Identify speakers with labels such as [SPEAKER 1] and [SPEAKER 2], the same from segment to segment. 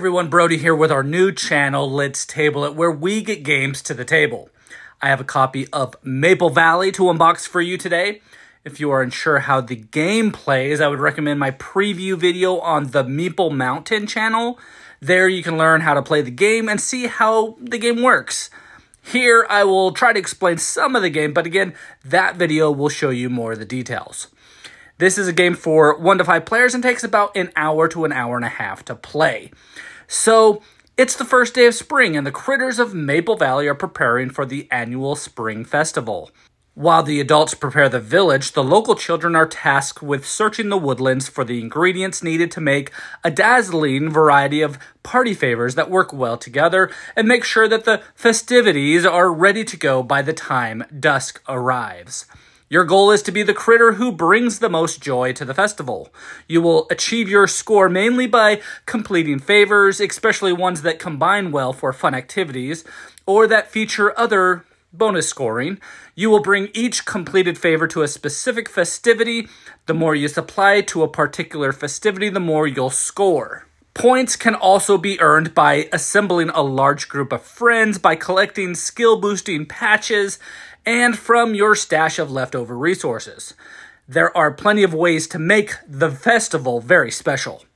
[SPEAKER 1] everyone, Brody here with our new channel, Let's Table It, where we get games to the table. I have a copy of Maple Valley to unbox for you today. If you are unsure how the game plays, I would recommend my preview video on the Meeple Mountain channel. There you can learn how to play the game and see how the game works. Here, I will try to explain some of the game, but again, that video will show you more of the details. This is a game for one to five players and takes about an hour to an hour and a half to play. So, it's the first day of spring, and the critters of Maple Valley are preparing for the annual Spring Festival. While the adults prepare the village, the local children are tasked with searching the woodlands for the ingredients needed to make a dazzling variety of party favors that work well together and make sure that the festivities are ready to go by the time dusk arrives. Your goal is to be the critter who brings the most joy to the festival. You will achieve your score mainly by completing favors, especially ones that combine well for fun activities, or that feature other bonus scoring. You will bring each completed favor to a specific festivity. The more you supply to a particular festivity, the more you'll score. Points can also be earned by assembling a large group of friends, by collecting skill boosting patches, and from your stash of leftover resources. There are plenty of ways to make the festival very special.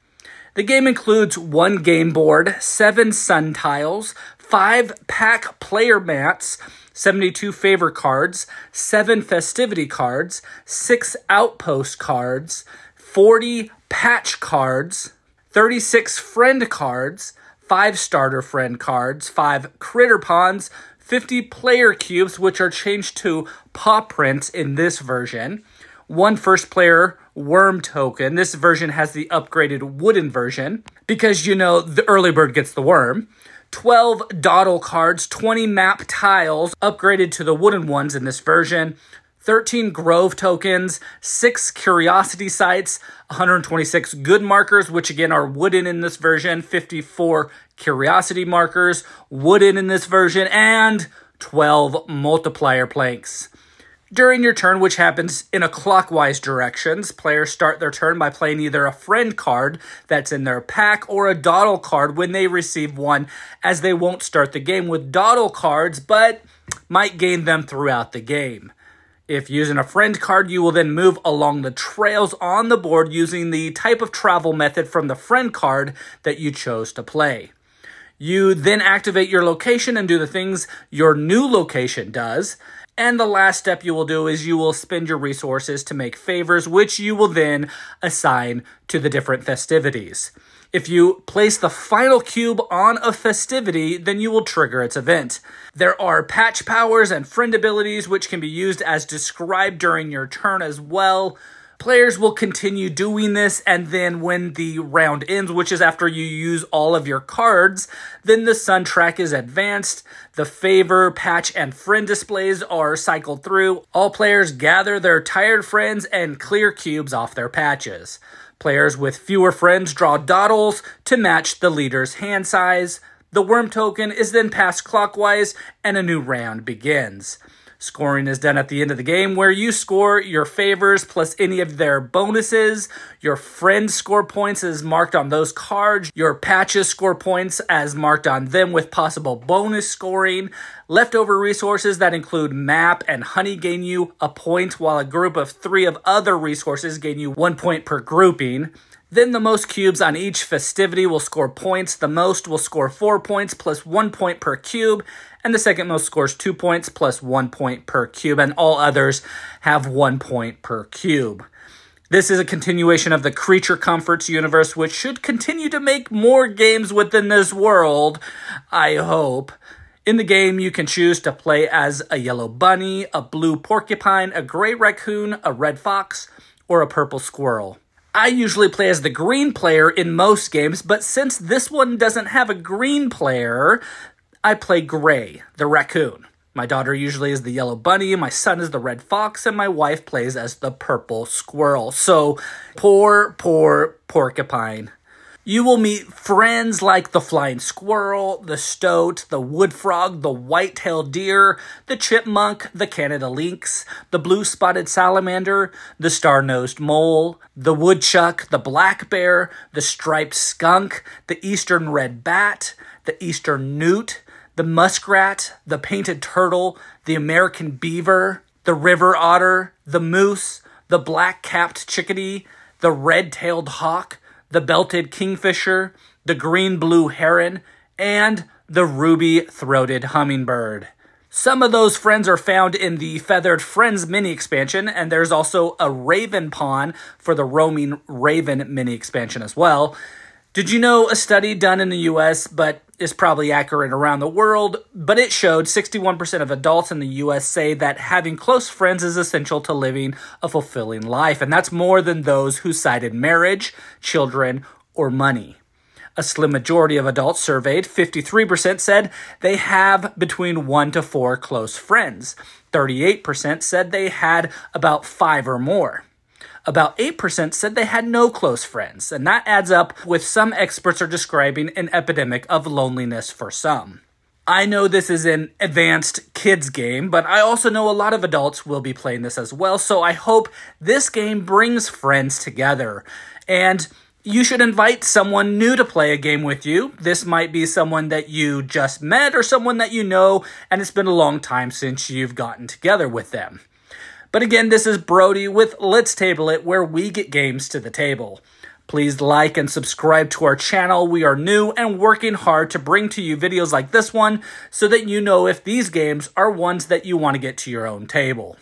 [SPEAKER 1] The game includes one game board, seven sun tiles, five pack player mats, 72 favor cards, seven festivity cards, six outpost cards, 40 patch cards, 36 friend cards, five starter friend cards, five critter pawns, 50 player cubes, which are changed to paw prints in this version. One first player worm token. This version has the upgraded wooden version because you know the early bird gets the worm. 12 dawdle cards, 20 map tiles, upgraded to the wooden ones in this version. 13 Grove tokens, 6 Curiosity sites, 126 good markers, which again are wooden in this version, 54 Curiosity markers, wooden in this version, and 12 multiplier planks. During your turn, which happens in a clockwise directions, players start their turn by playing either a friend card that's in their pack or a dawdle card when they receive one, as they won't start the game with dawdle cards, but might gain them throughout the game. If using a friend card, you will then move along the trails on the board using the type of travel method from the friend card that you chose to play. You then activate your location and do the things your new location does. And the last step you will do is you will spend your resources to make favors, which you will then assign to the different festivities. If you place the final cube on a festivity, then you will trigger its event. There are patch powers and friend abilities which can be used as described during your turn as well. Players will continue doing this, and then when the round ends, which is after you use all of your cards, then the sun track is advanced. The favor, patch, and friend displays are cycled through. All players gather their tired friends and clear cubes off their patches. Players with fewer friends draw dawdles to match the leader's hand size. The worm token is then passed clockwise and a new round begins. Scoring is done at the end of the game where you score your favors plus any of their bonuses. Your friends score points as marked on those cards. Your patches score points as marked on them with possible bonus scoring. Leftover resources that include map and honey gain you a point while a group of three of other resources gain you one point per grouping. Then the most cubes on each festivity will score points. The most will score four points plus one point per cube. And the second most scores two points plus one point per cube. And all others have one point per cube. This is a continuation of the Creature Comforts universe, which should continue to make more games within this world, I hope. In the game, you can choose to play as a yellow bunny, a blue porcupine, a gray raccoon, a red fox, or a purple squirrel. I usually play as the green player in most games, but since this one doesn't have a green player, I play gray, the raccoon. My daughter usually is the yellow bunny, my son is the red fox, and my wife plays as the purple squirrel. So, poor, poor porcupine. You will meet friends like the flying squirrel, the stoat, the wood frog, the white-tailed deer, the chipmunk, the Canada lynx, the blue-spotted salamander, the star-nosed mole, the woodchuck, the black bear, the striped skunk, the eastern red bat, the eastern newt, the muskrat, the painted turtle, the American beaver, the river otter, the moose, the black-capped chickadee, the red-tailed hawk, the belted kingfisher, the green blue heron, and the ruby throated hummingbird. Some of those friends are found in the Feathered Friends mini expansion, and there's also a Raven Pawn for the Roaming Raven mini expansion as well. Did you know a study done in the US, but is probably accurate around the world, but it showed 61% of adults in the US say that having close friends is essential to living a fulfilling life, and that's more than those who cited marriage, children, or money. A slim majority of adults surveyed, 53%, said they have between one to four close friends. 38% said they had about five or more. About 8% said they had no close friends, and that adds up with some experts are describing an epidemic of loneliness for some. I know this is an advanced kids game, but I also know a lot of adults will be playing this as well, so I hope this game brings friends together. And you should invite someone new to play a game with you. This might be someone that you just met or someone that you know, and it's been a long time since you've gotten together with them. But again, this is Brody with Let's Table It, where we get games to the table. Please like and subscribe to our channel. We are new and working hard to bring to you videos like this one so that you know if these games are ones that you want to get to your own table.